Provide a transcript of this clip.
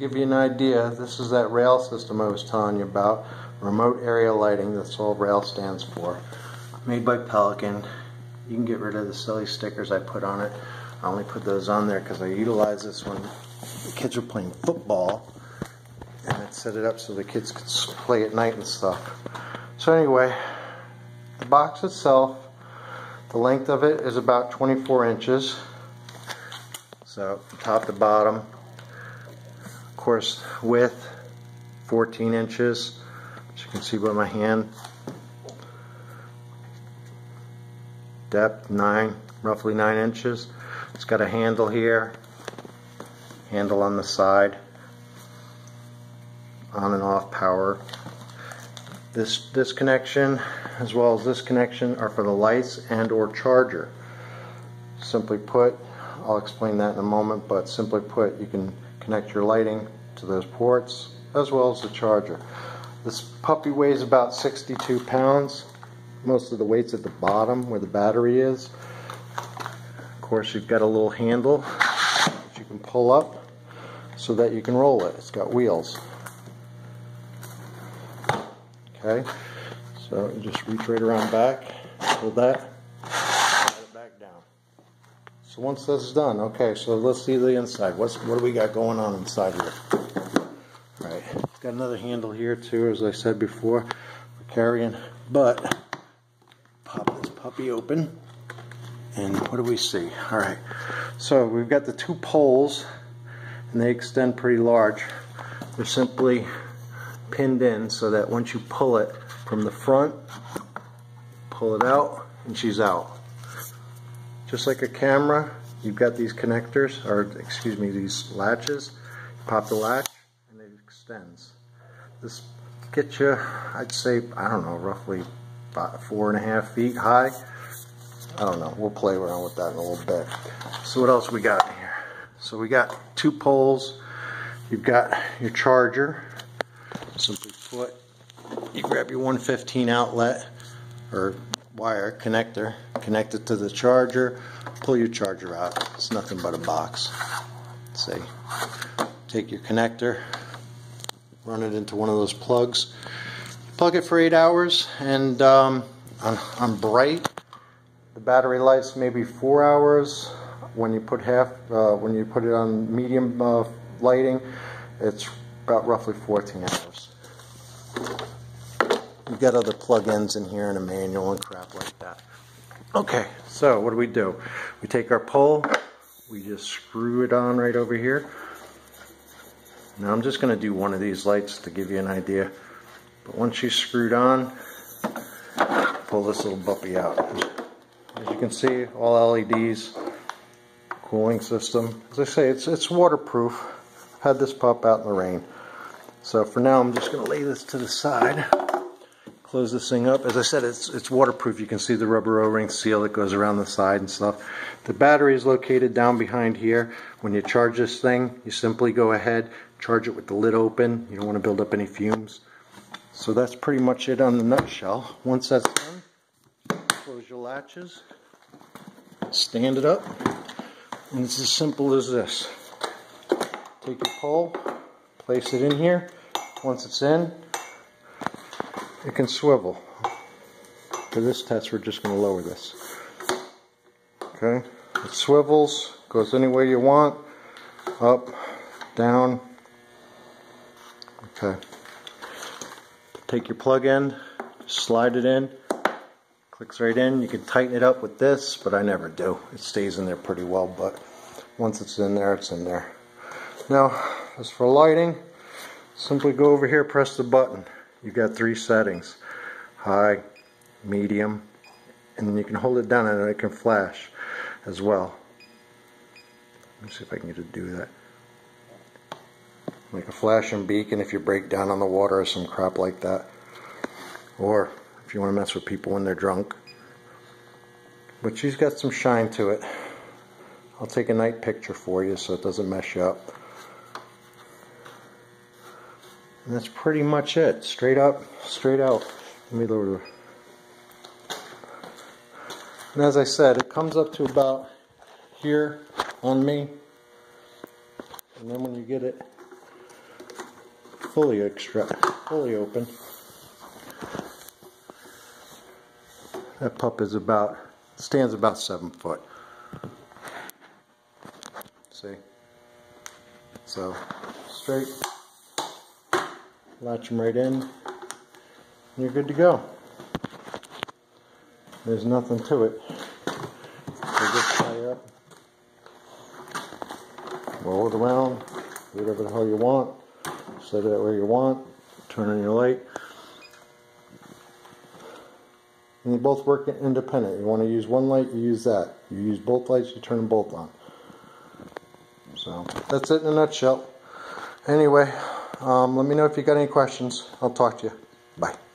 give you an idea, this is that RAL system I was telling you about. Remote area lighting, that's all RAL stands for. Made by Pelican. You can get rid of the silly stickers I put on it. I only put those on there because I utilize this when the kids were playing football. And I set it up so the kids could play at night and stuff. So anyway, the box itself, the length of it is about 24 inches. So top to bottom, course width 14 inches, as you can see by my hand. Depth 9, roughly 9 inches. It's got a handle here, handle on the side, on and off power. This, this connection as well as this connection are for the lights and or charger. Simply put, I'll explain that in a moment, but simply put, you can connect your lighting to those ports as well as the charger. This puppy weighs about 62 pounds. Most of the weight's at the bottom where the battery is. Of course, you've got a little handle that you can pull up so that you can roll it. It's got wheels. Okay, so just reach right around back, hold that, it back down. Once that's done, okay, so let's see the inside. What's what do we got going on inside here? All right, got another handle here too, as I said before, for carrying. But pop this puppy open, and what do we see? All right, so we've got the two poles, and they extend pretty large. They're simply pinned in so that once you pull it from the front, pull it out, and she's out. Just like a camera, you've got these connectors, or excuse me, these latches. You pop the latch, and it extends. This gets you, I'd say, I don't know, roughly about four and a half feet high. I don't know, we'll play around with that in a little bit. So what else we got here? So we got two poles. You've got your charger, simply put, you grab your 115 outlet or wire connector, connect it to the charger, pull your charger out. It's nothing but a box. Say, take your connector, run it into one of those plugs, plug it for eight hours, and um, on, on bright, the battery lights maybe four hours. When you put half, uh, when you put it on medium uh, lighting, it's about roughly 14 hours. You've got other plug-ins in here and a manual and crap like that. Okay, so what do we do? We take our pole, we just screw it on right over here. Now I'm just going to do one of these lights to give you an idea. But once she's screwed on, pull this little puppy out. As you can see, all LEDs, cooling system. As I say, it's, it's waterproof. I've had this pop out in the rain. So for now, I'm just going to lay this to the side. Close this thing up. As I said, it's, it's waterproof. You can see the rubber O-ring seal that goes around the side and stuff. The battery is located down behind here. When you charge this thing, you simply go ahead, charge it with the lid open. You don't want to build up any fumes. So that's pretty much it on the nutshell. Once that's done, close your latches, stand it up, and it's as simple as this. Take your pole, place it in here. Once it's in, it can swivel. For this test, we're just going to lower this. Okay, it swivels, goes any way you want, up, down. Okay. Take your plug in, slide it in, clicks right in. You can tighten it up with this, but I never do. It stays in there pretty well, but once it's in there, it's in there. Now, as for lighting, simply go over here, press the button. You've got three settings. High, medium, and then you can hold it down and it can flash as well. Let me see if I can get to do that. Like a flashing beacon if you break down on the water or some crap like that. Or if you want to mess with people when they're drunk. But she's got some shine to it. I'll take a night picture for you so it doesn't mess you up. And that's pretty much it. Straight up, straight out. Let me lower the... And as I said, it comes up to about here on me. And then when you get it fully extra, fully open. That pup is about, stands about seven foot. See? So, straight, latch them right in, you're good to go. There's nothing to it. So just tie up, roll it around, whatever the hell you want, set it where you want, turn on your light. And they both work independent. You want to use one light, you use that. You use both lights, you turn them both on. So that's it in a nutshell. Anyway, um, let me know if you got any questions. I'll talk to you. Bye.